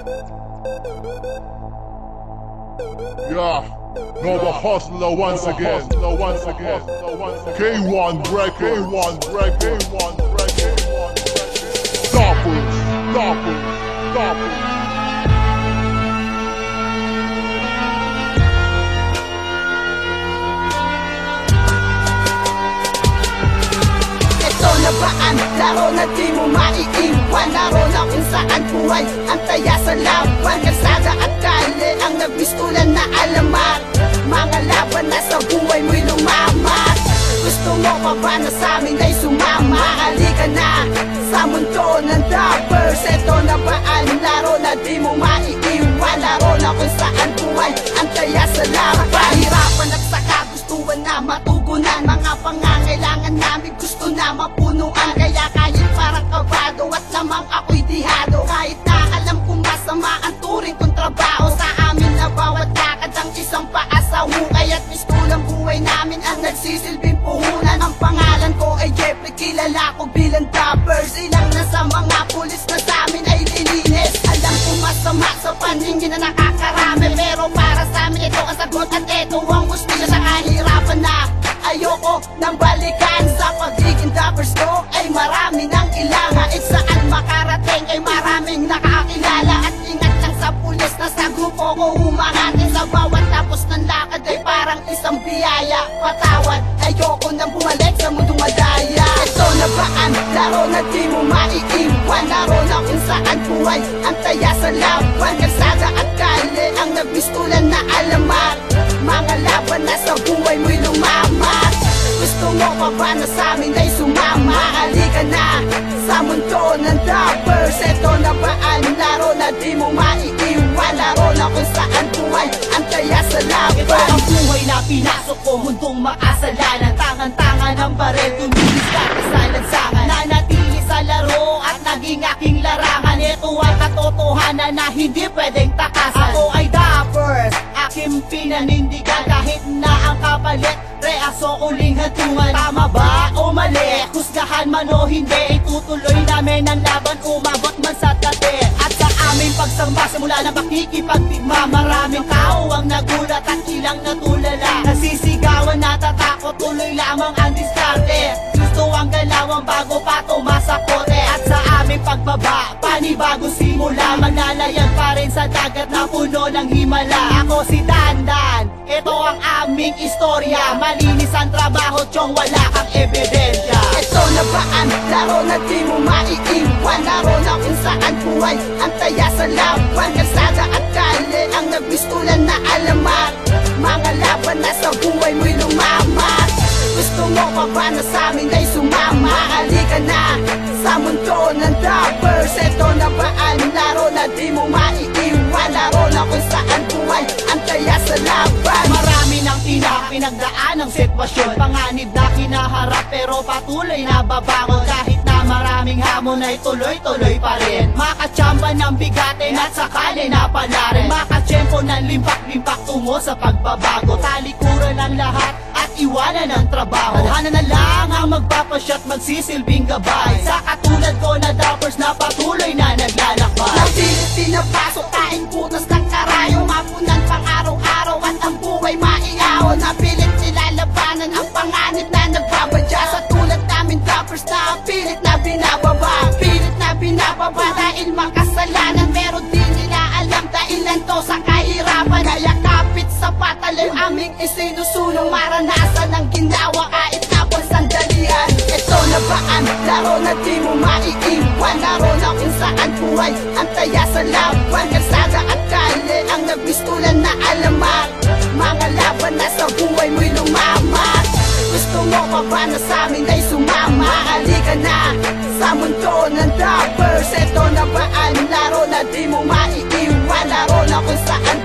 Yeah, Nova Hustler once again. once again. K1 break, K1 break, K1 break, K1 break. Stoppers, stoppers, stoppers. Ito na ba ang laro na di mo maiiwan buhay ang taya sa laban. Kalsada at kali ang nagbistulan na alamat Mga laban na sa buhay mo'y lumamat Gusto mo pa ba na sa amin ay sumama? Halika na sa mundo ng dappers. Ito na ba ang laro na di mo maiiwan sa paningin na nakakarami. Pero para sa amin ito ang sagot at ito ang gusto nyo sa kahirapan na Ayoko nang balikan. Sa pagiging toppers ko Ay marami ng ilang Kahit saan makarating ay maraming nakakilala. At ingat lang sa pulis na sa grupo ko Umangatin sa bawat tapos ng lakad ay parang isang biyaya. Patawad, ayoko nang bumalik sa mundong madaya. Ito na ba ang laro na di mo Laro na kung saan buhay ang taya sa laban. Kalsada at kali ang nagbistulan na alamat. Mga laban na sa buhay mo'y lumamat. Gusto mo pa ba na sa amin ay sumama? Halika na sa mundo ng toppers Ito na ba ang laro na di mo maiiwan? Laro na kung saan buhay ang taya sa Ito laban ang buhay na pinasok ko Mundong makasalanan katotohanan na hindi pwedeng takasan. Ako ay dappers Aking pinanindigan Kahit na ang kapalit. Reaso uling hantungan Tama ba o mali? Husgahan man o hindi Itutuloy namin ang laban. Umabot man sa tate At sa aming pagsamba Simula na makikipagtigma Maraming tao ang nagulat At ilang natulala. Nasisigawan natatakot Tuloy lamang ang diskarte. Gusto ang galawang bago pa tumasakote At sa aming pagbaba Panibago simula Manalayan pa rin sa dagat na puno ng himala Ako si Dandan. Ito ang aming istorya. Malinis ang trabaho Tiyong wala kang ebidensya. Ito na ba ang laro na di mo maiiwan? Laro na kung saan buhay ang taya sa laban. Kalsada at kali ang nagbistulan na alamat. Mga laban na sa buhay mo'y lumamat Gusto pa ba na sa amin ay sumama. Halika na sa mundo ng toppers Ito na ba ang laro na di mo maiiwan? Laro na kung saan buhay ang taya sa laban. Marami ng ina pinagdaan ng sitwasyon. Panganib na kinaharap pero patuloy na babangon. Kahit na maraming hamon ay tuloy-tuloy pa rin. Makachamba ng bigatin at sakali na pala rin. Makachempo ng limpak-limpak tungo sa pagbabago. Talikuran ang lahat ang magpapasyat magsisilbing gabay. Sa katulad ko na dappers na patuloy na naglalakbay. Napilit pinapasok, taing putas ng karayo. Mapunan pang araw-araw at ang buhay maiaw Napilit nilalabanan ang panganib na nagbabadya. Sa tulad namin toppers na pilit na binababa. Pilit na binababa dahil makasalanan. Pero di nila alam dahilan to sa kahirapan. Kaya kapit sa patalong aming isinusulong Maranasan ang ginawa tao na di mo maiiwan. Naroon ako kung saan buhay? Ang taya sa laban Kalsada at kale. Ang nabistulan na alamat. Mga laban na sa buhay mo'y lumamat. Gusto mo pa ba na sa amin ay sumama? Halika na sa mundo ng rappers Ito na ba ang laro na di mo maiiwan? Laro na kung saan